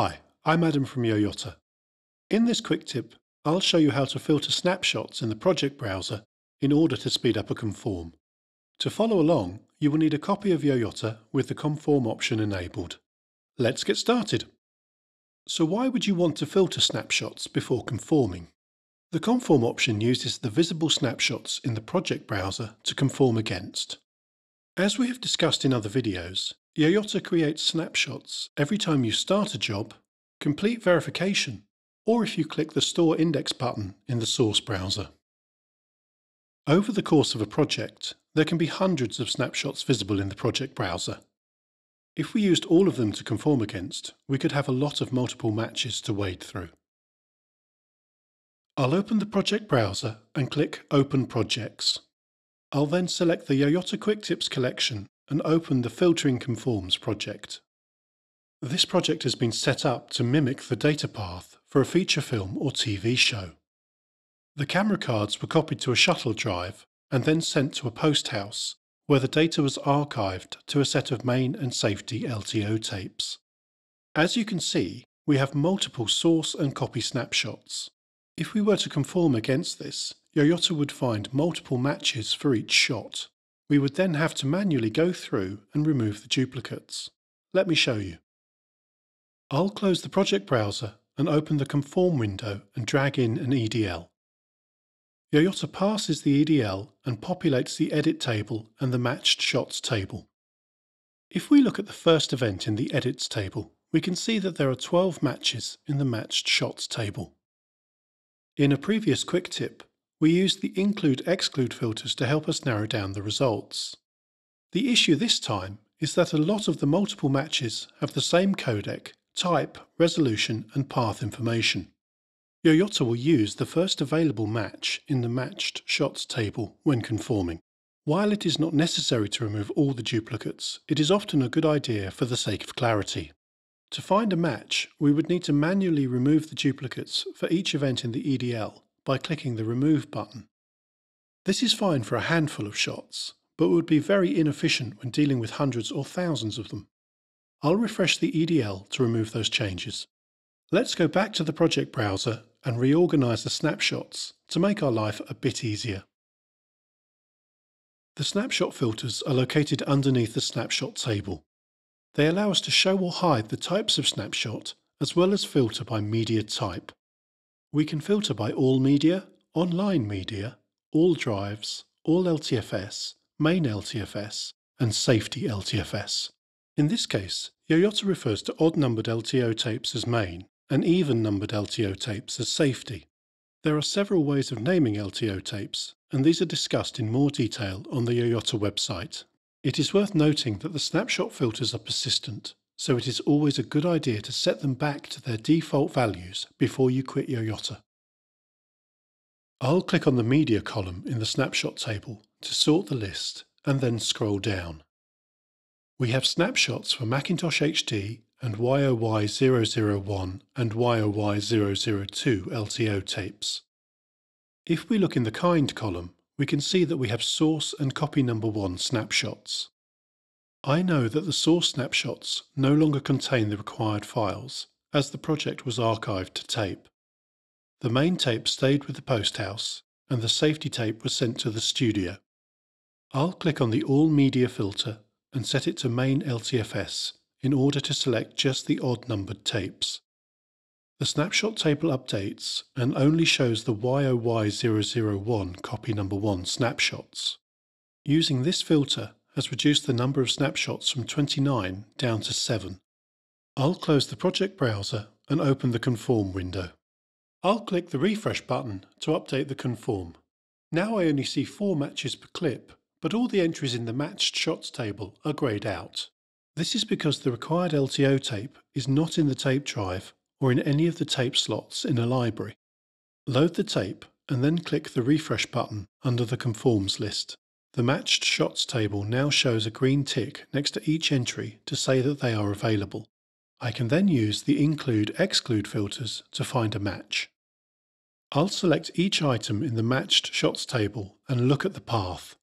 Hi, I'm Adam from Yoyotta. In this quick tip, I'll show you how to filter snapshots in the project browser in order to speed up a conform. To follow along, you will need a copy of Yoyotta with the conform option enabled. Let's get started. So why would you want to filter snapshots before conforming? The conform option uses the visible snapshots in the project browser to conform against. As we have discussed in other videos, Yoyotta creates snapshots every time you start a job, complete verification, or if you click the Store Index button in the source browser. Over the course of a project, there can be hundreds of snapshots visible in the project browser. If we used all of them to conform against, we could have a lot of multiple matches to wade through. I'll open the project browser and click Open Projects. I'll then select the Yoyotta Quick Tips collection and open the Filtering Conforms project. This project has been set up to mimic the data path for a feature film or TV show. The camera cards were copied to a shuttle drive and then sent to a post house where the data was archived to a set of main and safety LTO tapes. As you can see, we have multiple source and copy snapshots. If we were to conform against this, Yoyotta would find multiple matches for each shot. We would then have to manually go through and remove the duplicates. Let me show you. I'll close the project browser and open the Conform window and drag in an EDL. Yoyotta passes the EDL and populates the edit table and the matched shots table. If we look at the first event in the edits table, we can see that there are 12 matches in the matched shots table. In a previous quick tip, we used the include-exclude filters to help us narrow down the results. The issue this time is that a lot of the multiple matches have the same codec, type, resolution and path information. Yoyotta will use the first available match in the matched shots table when conforming. While it is not necessary to remove all the duplicates, it is often a good idea for the sake of clarity. To find a match, we would need to manually remove the duplicates for each event in the EDL by clicking the Remove button. This is fine for a handful of shots, but would be very inefficient when dealing with hundreds or thousands of them. I'll refresh the EDL to remove those changes. Let's go back to the project browser and reorganize the snapshots to make our life a bit easier. The snapshot filters are located underneath the snapshot table. They allow us to show or hide the types of snapshot as well as filter by media type. We can filter by all media, online media, all drives, all LTFS, main LTFS, and safety LTFS. In this case, Yoyotta refers to odd-numbered LTO tapes as main and even-numbered LTO tapes as safety. There are several ways of naming LTO tapes, and these are discussed in more detail on the Yoyotta website. It is worth noting that the snapshot filters are persistent, so it is always a good idea to set them back to their default values before you quit Yoyotta. I'll click on the media column in the snapshot table to sort the list and then scroll down. We have snapshots for Macintosh HD and YOY001 and YOY002 LTO tapes. If we look in the kind column, we can see that we have source and copy number 1 snapshots. I know that the source snapshots no longer contain the required files, as the project was archived to tape. The main tape stayed with the post house, and the safety tape was sent to the studio. I'll click on the All Media filter and set it to Main LTFS in order to select just the odd-numbered tapes. The snapshot table updates and only shows the YOY001 copy number 1 snapshots. Using this filter, has reduced the number of snapshots from 29 down to 7. I'll close the project browser and open the Conform window. I'll click the Refresh button to update the Conform. Now I only see 4 matches per clip, but all the entries in the Matched Shots table are greyed out. This is because the required LTO tape is not in the tape drive or in any of the tape slots in a library. Load the tape and then click the Refresh button under the Conforms list. The matched shots table now shows a green tick next to each entry to say that they are available. I can then use the include-exclude filters to find a match. I'll select each item in the matched shots table and look at the path.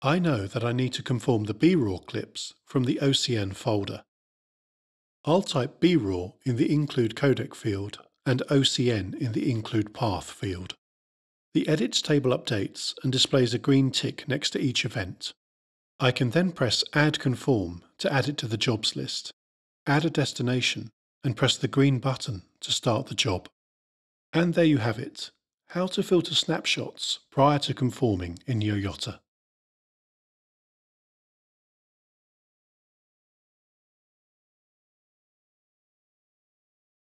I know that I need to conform the B-RAW clips from the OCN folder. I'll type BRAW in the Include Codec field and OCN in the Include Path field. The Edits table updates and displays a green tick next to each event. I can then press Add Conform to add it to the jobs list, add a destination, and press the green button to start the job. And there you have it, how to filter snapshots prior to conforming in Yoyotta.